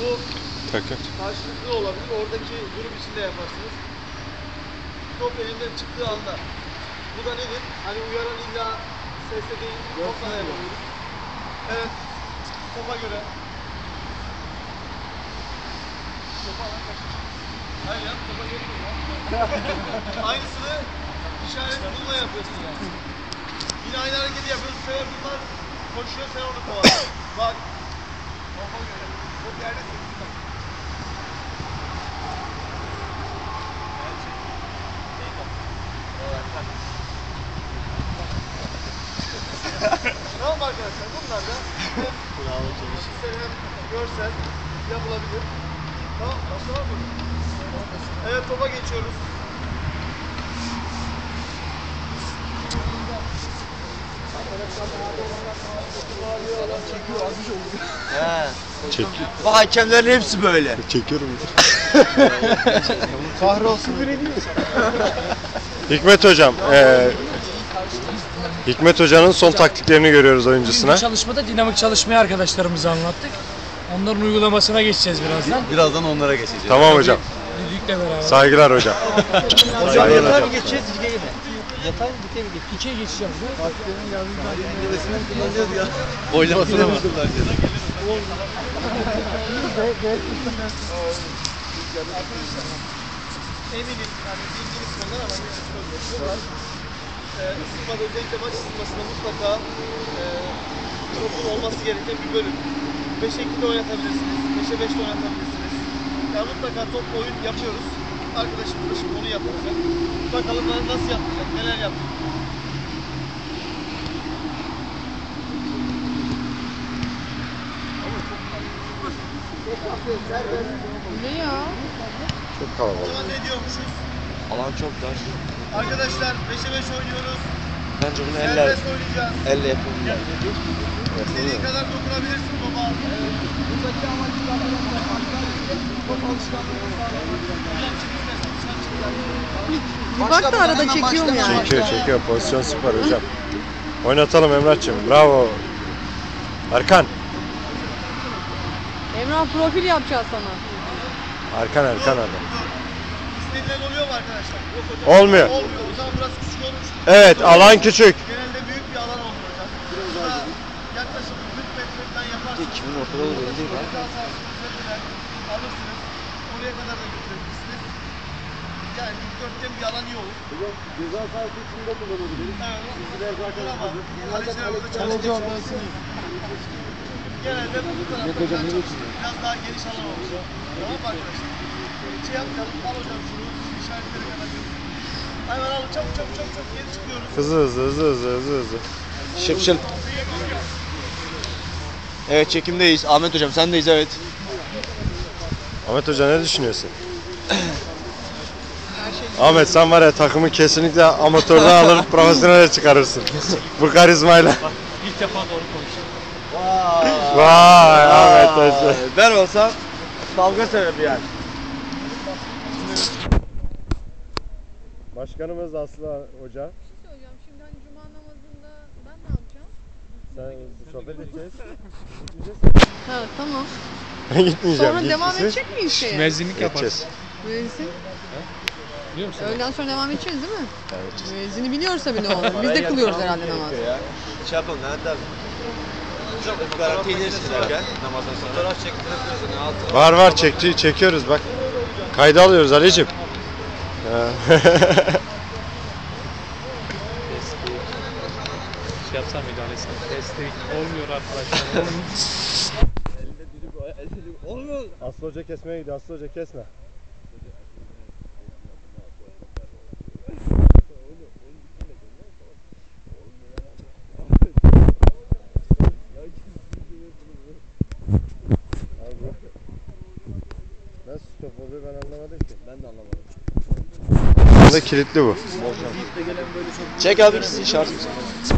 Bu Tak tak. karşılıklı olabilir. Oradaki grup içinde yaparsınız. Top elinden çıktığı anda. Bu da nedir? Hani uyaran illa sesle değil, topla da yapabiliriz. Evet. Topa göre. Topa alan kaçır. Hayır ya, topa geliyor ya. Aynısını işaret bununla yapıyorsun yani. Yine aynı hareketi yapıyorsun. Bu sefer bunlar koşuyor, sen onu kovalıyorsun. Bak. Topa göre. Top yerde sessiz bak. Tamam arkadaşlar bunlar da hem fiziksel hem görsel yapılabilir. Tamam başka var mı? Evet topa geçiyoruz. Çek, Bu hakemlerin hepsi böyle. çekiyorum. Kahrolsun. Hikmet hocam. eee Hikmet hocanın son taktiklerini görüyoruz oyuncusuna. Bu çalışmada dinamik çalışmayı arkadaşlarımıza anlattık. Onların uygulamasına geçeceğiz birazdan. Birazdan onlara geçeceğiz. Tamam hocam. Düdükle beraber. Saygılar hocam. Hocam Saygılar hocam. Geçeceğiz, dikeye mi? Yatay dikey mi? İkiye geçeceğiz. Engebesinden kullanacağız ya. Boylamasına mı kullanacağız? Eminim yani bildiğiniz konular ama yine söylüyorum. Isınmada özellikle maç ısınmasında mutlaka topun olması gereken bir bölüm. 5'e 2 de oynatabilirsiniz, 5'e 5 de oynatabilirsiniz. Yani mutlaka top oyun yapıyoruz. Arkadaşım da şimdi onu yapacak. Bakalım nasıl yapacak, neler yapacak. Ne ya? Çok O kalabalık. zaman ne diyormuşuz? Alan çok dar. Arkadaşlar 5'e 5 oynuyoruz. Bence bunu elle, elle yapalım. yani. İstediğin kadar dokunabilirsin topa. Buradaki amaç top alışkanlığını sağlamak. Hocam çıkın Bir bak da arada çekiyor mu yani? Çekiyor çekiyor. Pozisyon süper hocam. Oynatalım Emrah'cığım. Bravo. Erkan. Emrah profil yapacağız sana. Erkan Erkan abi. İstenilen oluyor mu arkadaşlar? Yok hocam. Olmuyor. Olmuyor. O zaman burası küçük olmuş. Evet alan küçük. Genelde büyük bir alan olur hocam. Burada yaklaşık 40 metre falan yaparsınız. Kimin ortada olduğu değil mi? Alırsınız. Oraya kadar da götürebilirsiniz. Yani dikdörtgen bir alan iyi olur. Hocam ceza sahası içinde kullanabiliriz. Evet. Olur ama kaleciler burada çalışacak. Genelde bu tarafta biraz daha geniş alan olur. Tamam mı arkadaşlar? Şey yapmayalım. Al hocam şunu. işaretleri kadar götürün. Hemen alın çabuk çabuk çabuk çabuk geri çıkıyoruz. Hızlı hızlı hızlı hızlı hızlı hızlı. Şıp şıp. Evet çekimdeyiz. Ahmet hocam sendeyiz evet. Ahmet Hoca ne düşünüyorsun? Ahmet sen var ya takımı kesinlikle amatörden alır profesyonele çıkarırsın. Bu karizmayla. İlk defa doğru konuştum. Vay Ahmet Hoca. Ben olsam kavga sebebi yani. Başkanımız Aslı Hoca. Hocam şimdi hani cuma namazında ben ne yapacağım? Sen sohbet edeceğiz. Ha tamam. Ben gitmeyeceğim. Sonra devam edecek miyiz şeye? Müezzinlik Edeceğiz. Müezsin. Biliyor musun? Öğleden sonra devam edeceğiz değil mi? Müezzini biliyoruz tabii ne olur. Biz de kılıyoruz herhalde namaz. Ya. Şey yapalım bu garanti ineriz giderken namazdan sonra. Fotoğraf çektirebiliriz. Ne altı? Var var çekti, çekiyoruz bak. Kayda alıyoruz Ali'cim. Şey yapsam müdahale etsem. Destek olmuyor arkadaşlar. Olmuyor. Aslı Hoca kesmeye gidiyor. Aslı Hoca kesme. Nasıl stop oluyor ben anlamadım ki. Ben de anlamadım. Bunda kilitli bu. Çek abi ikisini şarj mısın?